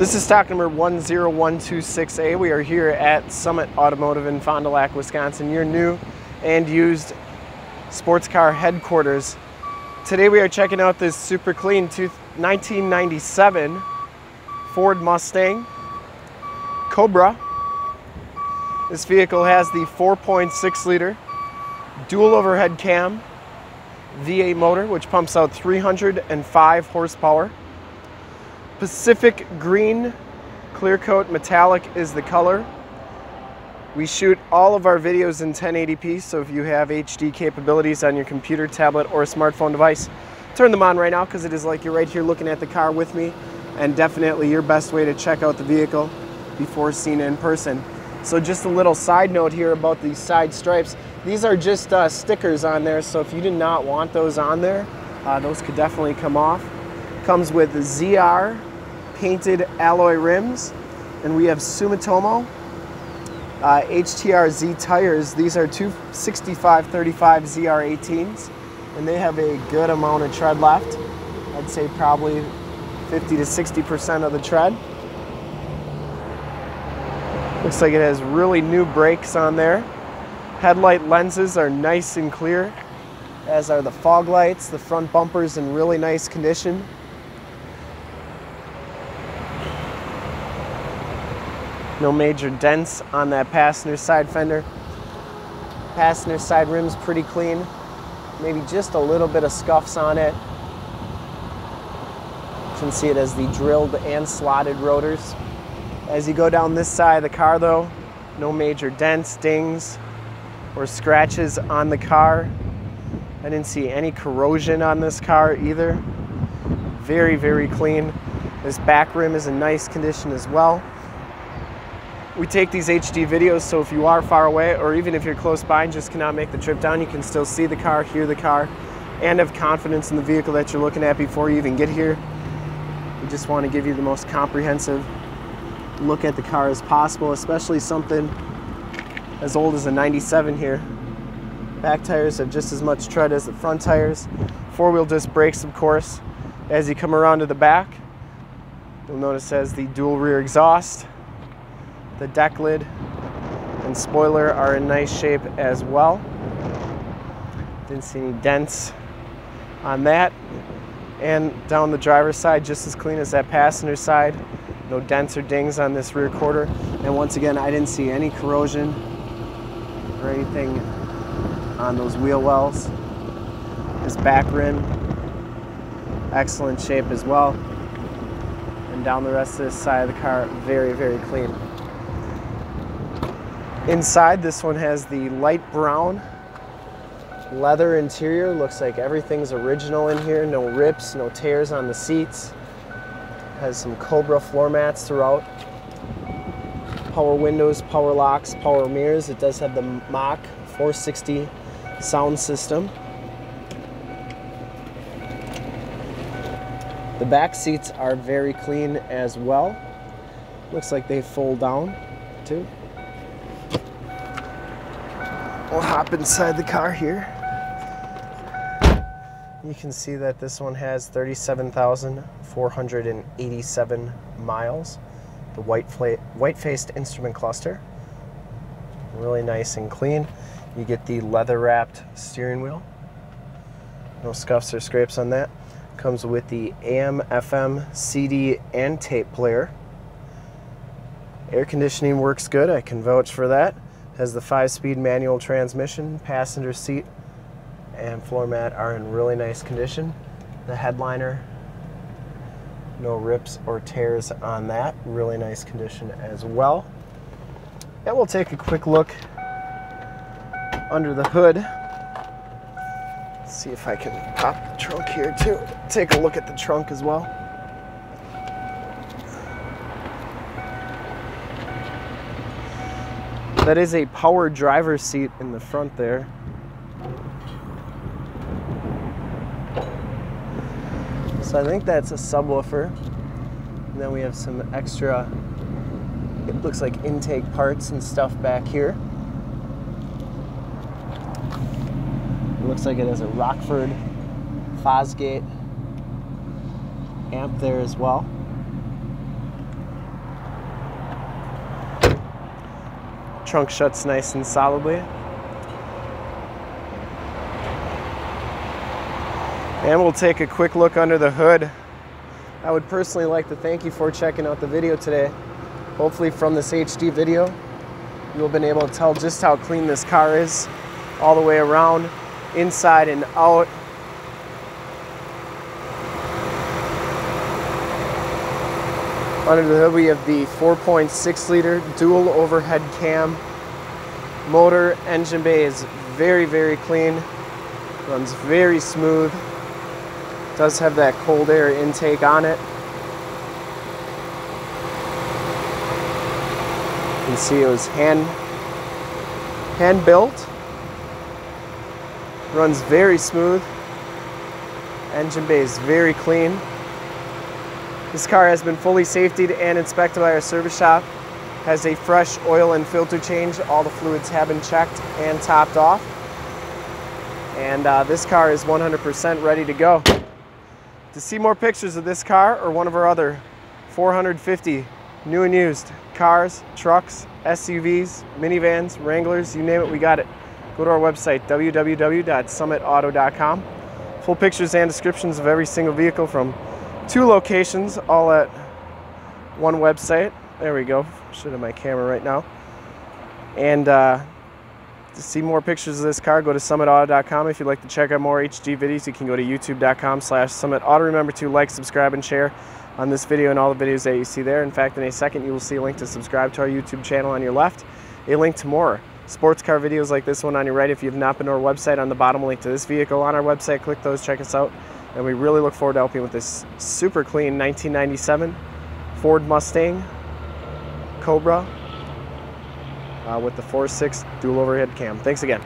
This is stock number 10126A. We are here at Summit Automotive in Fond du Lac, Wisconsin, your new and used sports car headquarters. Today we are checking out this super clean 1997 Ford Mustang Cobra. This vehicle has the 4.6 liter dual overhead cam V8 motor, which pumps out 305 horsepower. Pacific green clear coat metallic is the color. We shoot all of our videos in 1080p, so if you have HD capabilities on your computer, tablet, or smartphone device, turn them on right now because it is like you're right here looking at the car with me and definitely your best way to check out the vehicle before seeing it in person. So just a little side note here about these side stripes. These are just uh, stickers on there, so if you did not want those on there, uh, those could definitely come off. Comes with ZR painted alloy rims, and we have Sumitomo uh, HTRZ tires. These are 265 35 ZR18s, and they have a good amount of tread left. I'd say probably 50 to 60% of the tread. Looks like it has really new brakes on there. Headlight lenses are nice and clear, as are the fog lights. The front bumper's in really nice condition. No major dents on that passenger side fender. Passenger side rim's pretty clean. Maybe just a little bit of scuffs on it. You can see it as the drilled and slotted rotors. As you go down this side of the car though, no major dents, dings, or scratches on the car. I didn't see any corrosion on this car either. Very, very clean. This back rim is in nice condition as well. We take these HD videos, so if you are far away, or even if you're close by and just cannot make the trip down, you can still see the car, hear the car, and have confidence in the vehicle that you're looking at before you even get here. We just want to give you the most comprehensive look at the car as possible, especially something as old as a 97 here. Back tires have just as much tread as the front tires. Four-wheel disc brakes, of course. As you come around to the back, you'll notice as the dual rear exhaust, the deck lid and spoiler are in nice shape as well. Didn't see any dents on that. And down the driver's side, just as clean as that passenger side. No dents or dings on this rear quarter. And once again, I didn't see any corrosion or anything on those wheel wells. This back rim, excellent shape as well. And down the rest of this side of the car, very, very clean. Inside, this one has the light brown leather interior. Looks like everything's original in here. No rips, no tears on the seats. Has some Cobra floor mats throughout. Power windows, power locks, power mirrors. It does have the Mach 460 sound system. The back seats are very clean as well. Looks like they fold down too. We'll hop inside the car here. You can see that this one has 37,487 miles. The white white-faced instrument cluster. Really nice and clean. You get the leather-wrapped steering wheel. No scuffs or scrapes on that. Comes with the AM, FM, CD, and tape player. Air conditioning works good. I can vouch for that. Has the five-speed manual transmission, passenger seat, and floor mat are in really nice condition. The headliner, no rips or tears on that. Really nice condition as well. And we'll take a quick look under the hood. see if I can pop the trunk here too. Take a look at the trunk as well. That is a power driver's seat in the front there. So I think that's a subwoofer. And then we have some extra, it looks like intake parts and stuff back here. It looks like it has a Rockford Fosgate amp there as well. Trunk shuts nice and solidly. And we'll take a quick look under the hood. I would personally like to thank you for checking out the video today. Hopefully from this HD video, you'll have been able to tell just how clean this car is all the way around, inside and out. Under the hood we have the 4.6 liter dual overhead cam. Motor engine bay is very, very clean. Runs very smooth. Does have that cold air intake on it. You can see it was hand hand built. Runs very smooth. Engine bay is very clean. This car has been fully safetied and inspected by our service shop. Has a fresh oil and filter change. All the fluids have been checked and topped off. And uh, this car is 100% ready to go. To see more pictures of this car or one of our other 450 new and used cars, trucks, SUVs, minivans, Wranglers, you name it, we got it. Go to our website, www.summitauto.com. Full pictures and descriptions of every single vehicle from two locations, all at one website. There we go. Should have my camera right now. And uh, to see more pictures of this car, go to summitauto.com. If you'd like to check out more HD videos, you can go to youtube.com slash summitauto. Remember to like, subscribe, and share on this video and all the videos that you see there. In fact, in a second, you will see a link to subscribe to our YouTube channel on your left, a link to more sports car videos like this one on your right. If you've not been to our website, on the bottom, link to this vehicle on our website. Click those, check us out and we really look forward to helping with this super clean 1997 Ford Mustang Cobra uh, with the 4.6 dual overhead cam. Thanks again.